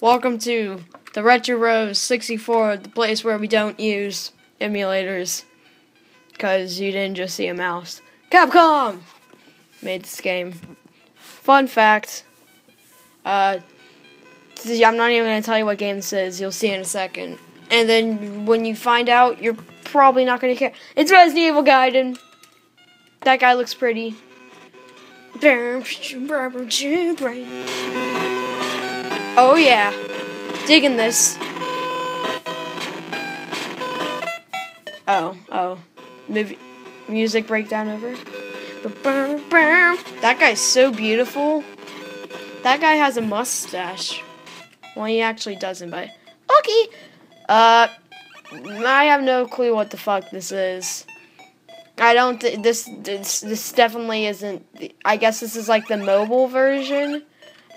Welcome to the Retro Bros 64, the place where we don't use emulators. Because you didn't just see a mouse. Capcom made this game. Fun fact. Uh, I'm not even going to tell you what game this is. You'll see in a second. And then when you find out, you're probably not going to care. It's Resident Evil Gaiden. That guy looks pretty. Oh yeah, digging this. Oh, oh, music breakdown over. That guy's so beautiful. That guy has a mustache. Well, he actually doesn't, but okay. Uh, I have no clue what the fuck this is. I don't. Th- this this this definitely isn't. I guess this is like the mobile version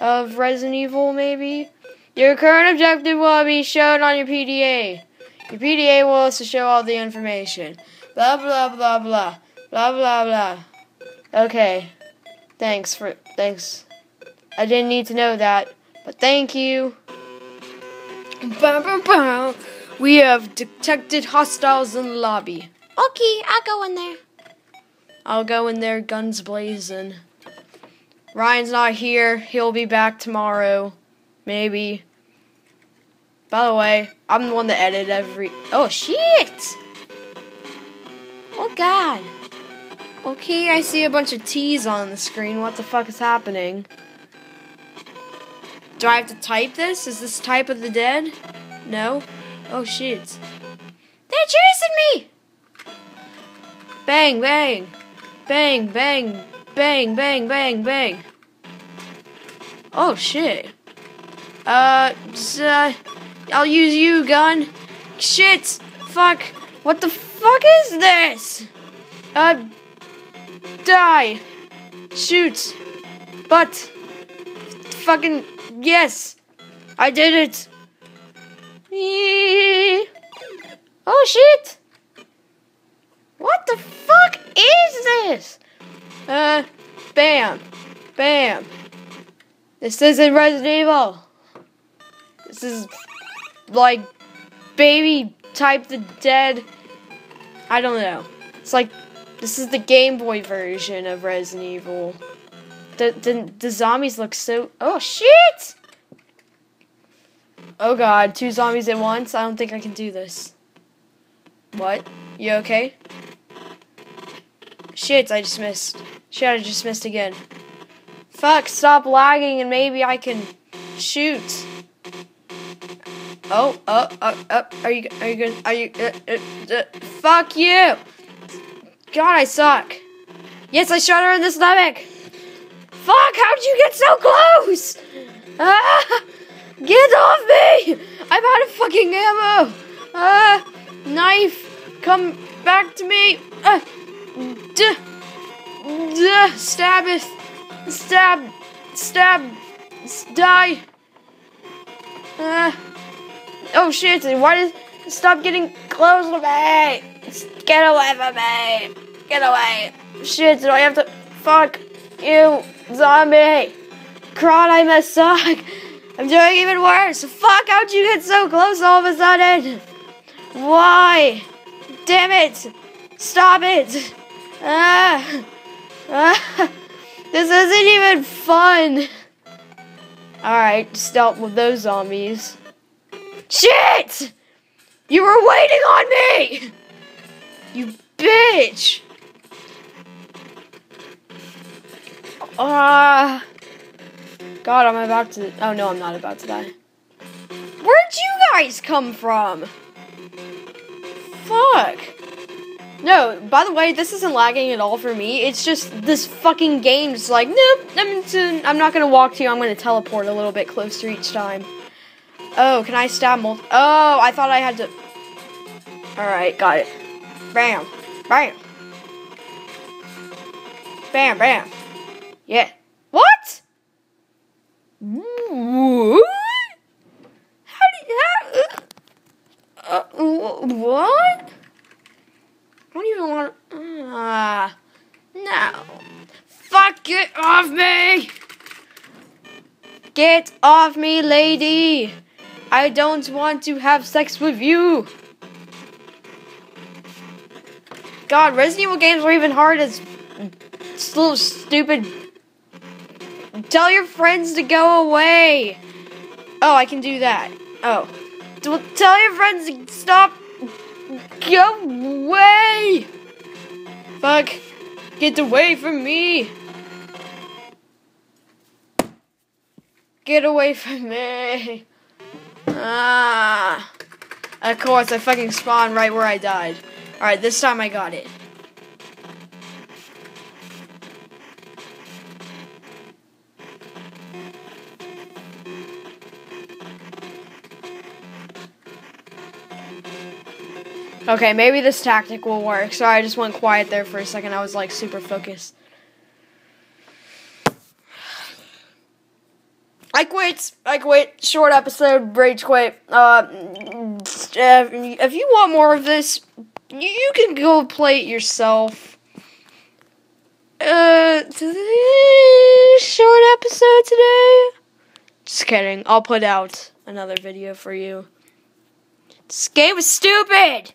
of Resident Evil, maybe. Your current objective will be shown on your PDA. Your PDA will also show all the information. Blah blah blah blah blah blah blah. Okay. Thanks for thanks. I didn't need to know that, but thank you. We have detected hostiles in the lobby. Okay, I'll go in there. I'll go in there guns blazing. Ryan's not here. He'll be back tomorrow. Maybe. By the way, I'm the one that edit every. Oh, shit! Oh, God. Okay, I see a bunch of T's on the screen. What the fuck is happening? Do I have to type this? Is this type of the dead? No? Oh, shit. They're chasing me! Bang, bang. Bang, bang, bang, bang, bang, bang. Oh, shit. Uh, uh, I'll use you, gun. Shit! Fuck! What the fuck is this? Uh, die! Shoot! But, fucking, yes! I did it! Oh shit! What the fuck is this? Uh, bam, bam. This isn't Resident Evil. This is like baby type the dead. I don't know. It's like this is the Game Boy version of Resident Evil. The the, the zombies look so. Oh shit! Oh god, two zombies at once. I don't think I can do this. What? You okay? Shit, I just missed. Shit, I just missed again. Fuck, stop lagging and maybe I can shoot. Oh, oh, oh, oh, are you, are you good? Are you, uh, uh, uh, fuck you! God, I suck. Yes, I shot her in the stomach! Fuck, how'd you get so close? Ah, get off me! I'm out of fucking ammo! Ah, knife, come back to me! Ah, stab it! Stab, stab, die! Ah. Oh shit, why did stop getting close to me? Get away from me! Get away! Shit, do I have to fuck you, zombie? Crud, I must suck! I'm doing even worse! Fuck, how'd you get so close all of a sudden? Why? Damn it! Stop it! Ah! This isn't even fun! Alright, dealt with those zombies. Shit! You were waiting on me! You bitch! Ah. Uh, God, I'm about to. Oh no, I'm not about to die. Where'd you guys come from? Fuck. No, by the way, this isn't lagging at all for me. It's just this fucking game's like, nope, I'm, I'm not gonna walk to you. I'm gonna teleport a little bit closer each time. Oh, can I stab mul- Oh, I thought I had to. Alright, got it. Bam. Bam. Bam, bam. Yeah. What? What? How. How, uh, what? Uh, no. Fuck it off me! Get off me, lady! I don't want to have sex with you! God, Resident Evil games are even hard as little stupid. Tell your friends to go away! Oh, I can do that. Oh. Tell your friends to stop. Go away! Fuck. Get away from me! Get away from me! Ah. Of course, I fucking spawned right where I died. Alright, this time I got it. Okay, maybe this tactic will work. Sorry, I just went quiet there for a second. I was like super focused. I quit. I quit. Short episode. Rage quit. Uh, if you want more of this, you can go play it yourself. Uh, short episode today. Just kidding. I'll put out another video for you. This game is stupid.